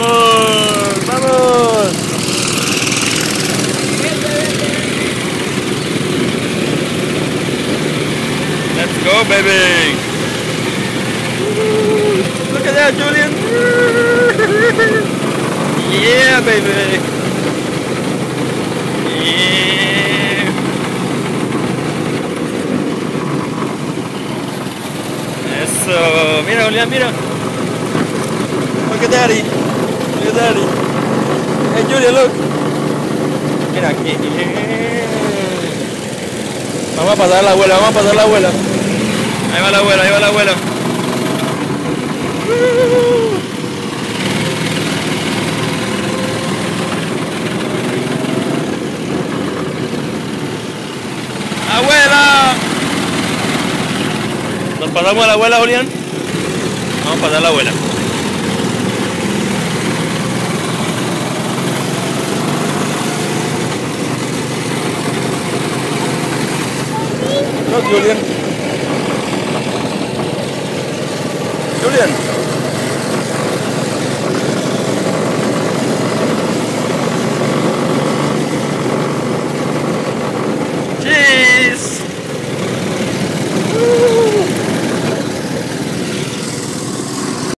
¡Vamos! ¡Vamos! Let's go, baby! Look at that, Julian! Yeah, baby! Yeah! Eso! Mira, Julián, mira! Look at daddy! Daddy! Hey, Julian, look! Mira aquí. Vamos a pasar la abuela, vamos a pasar la abuela. Ahí va la abuela, ahí va la abuela. ¡Abuela! ¿Nos pasamos a la abuela, Julián? Vamos a pasar a la abuela. No, Julian. Julian.